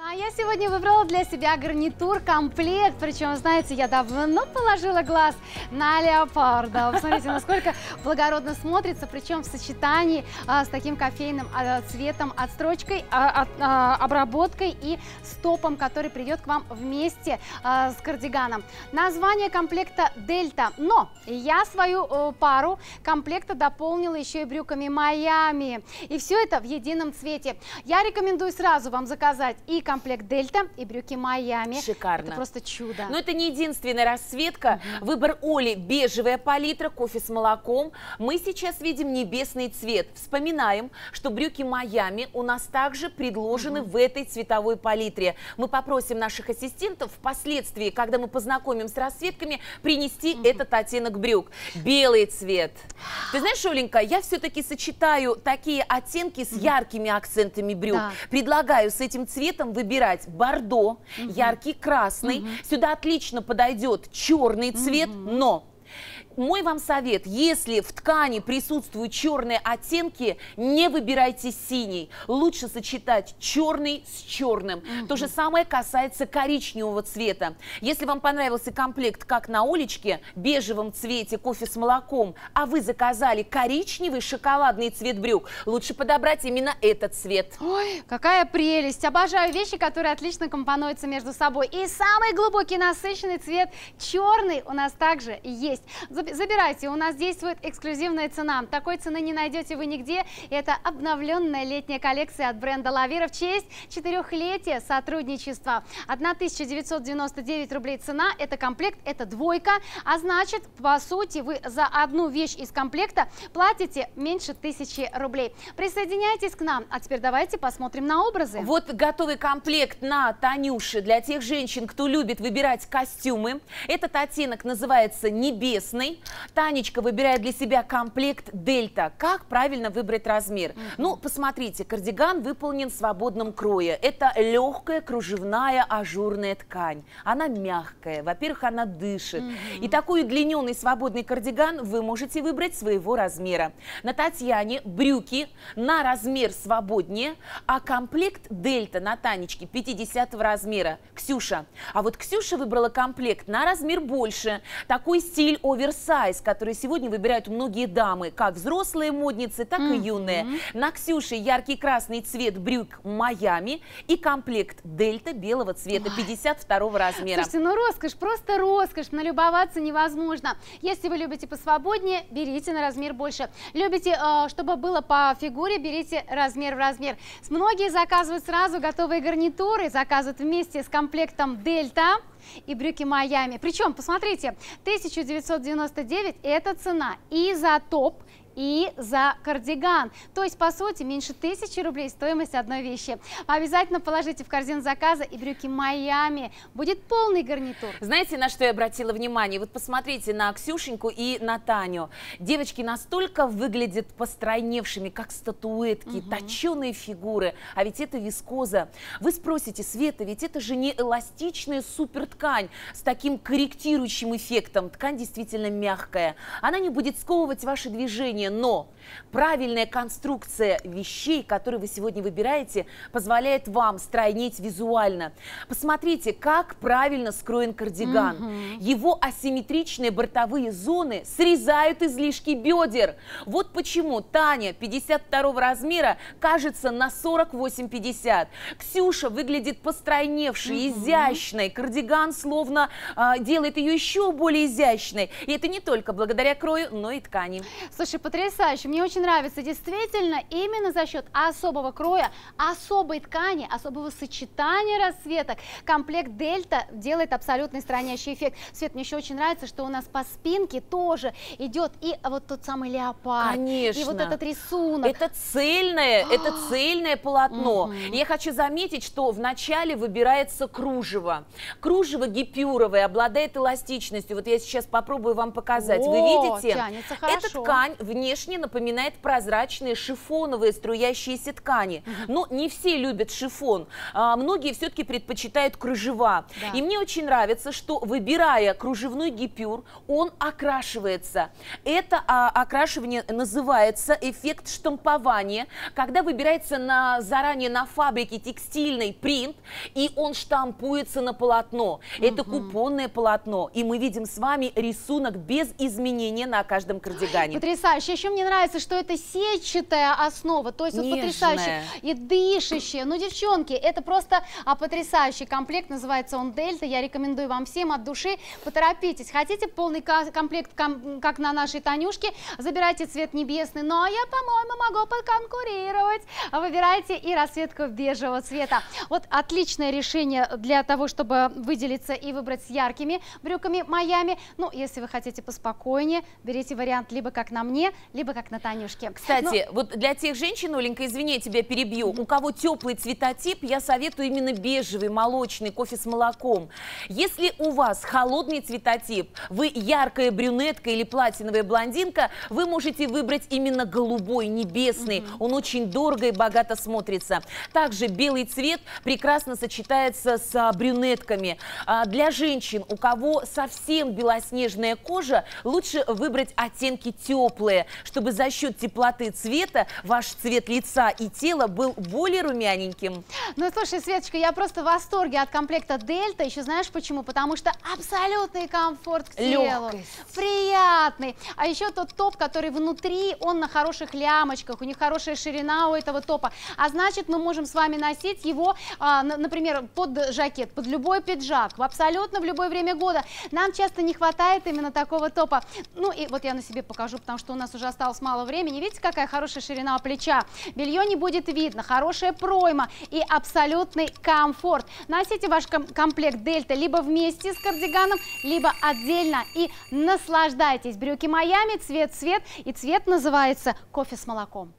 Ну, а я сегодня выбрала для себя гарнитур комплект, причем, знаете, я давно положила глаз на леопарда. Посмотрите, насколько благородно смотрится, причем в сочетании а, с таким кофейным а, цветом, отстрочкой, а, а, обработкой и стопом, который придет к вам вместе а, с кардиганом. Название комплекта Дельта, но я свою а, пару комплекта дополнила еще и брюками Майами. И все это в едином цвете. Я рекомендую сразу вам заказать и комплект Дельта и брюки Майами. Шикарно. Это просто чудо. Но это не единственная расцветка. Угу. Выбор Оли бежевая палитра, кофе с молоком. Мы сейчас видим небесный цвет. Вспоминаем, что брюки Майами у нас также предложены угу. в этой цветовой палитре. Мы попросим наших ассистентов впоследствии, когда мы познакомим с расцветками, принести угу. этот оттенок брюк. Белый цвет. Ты знаешь, Оленька, я все-таки сочетаю такие оттенки с яркими акцентами брюк. Да. Предлагаю с этим цветом выбирать бордо, угу. яркий красный. Угу. Сюда отлично подойдет черный цвет, угу. но мой вам совет, если в ткани присутствуют черные оттенки, не выбирайте синий. Лучше сочетать черный с черным. То же самое касается коричневого цвета. Если вам понравился комплект, как на Олечке, бежевом цвете, кофе с молоком, а вы заказали коричневый шоколадный цвет брюк, лучше подобрать именно этот цвет. Ой, какая прелесть! Обожаю вещи, которые отлично компонуются между собой. И самый глубокий насыщенный цвет черный у нас также есть забирайте, у нас действует эксклюзивная цена. Такой цены не найдете вы нигде. Это обновленная летняя коллекция от бренда Лавира в честь четырехлетия сотрудничества. 1999 рублей цена, это комплект, это двойка, а значит, по сути, вы за одну вещь из комплекта платите меньше тысячи рублей. Присоединяйтесь к нам, а теперь давайте посмотрим на образы. Вот готовый комплект на Танюше для тех женщин, кто любит выбирать костюмы. Этот оттенок называется небесный. Танечка выбирает для себя комплект Дельта. Как правильно выбрать размер? Mm -hmm. Ну, посмотрите, кардиган выполнен в свободном крое. Это легкая кружевная ажурная ткань. Она мягкая, во-первых, она дышит. Mm -hmm. И такой удлиненный свободный кардиган вы можете выбрать своего размера. На Татьяне брюки на размер свободнее, а комплект Дельта на Танечке 50 размера. Ксюша. А вот Ксюша выбрала комплект на размер больше. Такой стиль оверсайз сайз, который сегодня выбирают многие дамы, как взрослые модницы, так mm -hmm. и юные. На Ксюше яркий красный цвет брюк Майами и комплект Дельта белого цвета, 52 размера. Слушайте, ну роскошь, просто роскошь, налюбоваться невозможно. Если вы любите посвободнее, берите на размер больше. Любите, э, чтобы было по фигуре, берите размер в размер. Многие заказывают сразу готовые гарнитуры, заказывают вместе с комплектом Дельта и брюки Майами. Причем, посмотрите, 1999 это цена и за топ, и за кардиган. То есть, по сути, меньше тысячи рублей стоимость одной вещи. Обязательно положите в корзину заказа и брюки Майами. Будет полный гарнитур. Знаете, на что я обратила внимание? Вот посмотрите на Ксюшеньку и на Таню. Девочки настолько выглядят постройневшими, как статуэтки, угу. точеные фигуры. А ведь это вискоза. Вы спросите, Света, ведь это же не эластичная суперткань с таким корректирующим эффектом. Ткань действительно мягкая. Она не будет сковывать ваши движения но правильная конструкция вещей, которые вы сегодня выбираете, позволяет вам стройнеть визуально. Посмотрите, как правильно скроен кардиган. Угу. Его асимметричные бортовые зоны срезают излишки бедер. Вот почему Таня 52 размера кажется на 48-50. Ксюша выглядит постройневшей, угу. изящной. Кардиган словно э, делает ее еще более изящной. И это не только благодаря крою, но и ткани. Слушай, потрясающе. Мне очень нравится. Действительно, именно за счет особого кроя, особой ткани, особого сочетания расцветок комплект Дельта делает абсолютный странящий эффект. Свет, мне еще очень нравится, что у нас по спинке тоже идет и вот тот самый леопард. Конечно. И вот этот рисунок. Это цельное, это цельное полотно. Я хочу заметить, что вначале выбирается кружево. Кружево гипюровое, обладает эластичностью. Вот я сейчас попробую вам показать. Вы видите? Тянется хорошо. Эта ткань в внешне напоминает прозрачные шифоновые струящиеся ткани. Но не все любят шифон. А, многие все-таки предпочитают кружева. Да. И мне очень нравится, что выбирая кружевной гипюр, он окрашивается. Это а, окрашивание называется эффект штампования, когда выбирается на, заранее на фабрике текстильный принт, и он штампуется на полотно. Это купонное полотно, и мы видим с вами рисунок без изменения на каждом кардигане. Потрясающе. Еще мне нравится, что это сетчатая основа, то есть вот Нежная. потрясающе и дышащая. Ну, девчонки, это просто а, потрясающий комплект, называется он Дельта. Я рекомендую вам всем от души. Поторопитесь. Хотите полный комплект, ком- как на нашей Танюшке, забирайте цвет небесный. Но я, по-моему, могу подконкурировать. Выбирайте и расцветку бежевого цвета. Вот отличное решение для того, чтобы выделиться и выбрать с яркими брюками Майами. Ну, если вы хотите поспокойнее, берите вариант либо как на мне, либо как на Танюшке. Кстати, вот для тех женщин, Оленька, извини, я тебя перебью, у кого теплый цветотип, я советую именно бежевый, молочный, кофе с молоком. Если у вас холодный цветотип, вы яркая брюнетка или платиновая блондинка, вы можете выбрать именно голубой, небесный. Он очень дорого и богато смотрится. Также белый цвет прекрасно сочетается с а, брюнетками. А, Для женщин, у кого совсем белоснежная кожа, лучше выбрать оттенки теплые, чтобы за счет теплоты цвета ваш цвет лица и тела был более румяненьким. Ну, слушай, Светочка, я просто в восторге от комплекта Дельта. Еще знаешь почему? Потому что абсолютный комфорт к телу. Легкость. Приятный. А еще тот топ, который внутри, он на хороших лямочках, у них хорошая ширина у этого топа. А значит, мы можем с вами носить его, а, на- например, под жакет, под любой пиджак, в абсолютно в любое время года. Нам часто не хватает именно такого топа. Ну и вот я на себе покажу, потому что у нас уже осталось мало времени. Видите, какая хорошая ширина плеча? Белье не будет видно, хорошая пройма и абсолютный комфорт. Носите ваш ком- комплект Дельта либо вместе с кардиганом, либо отдельно и наслаждайтесь. Брюки Майами, цвет цвет и цвет называется кофе с молоком.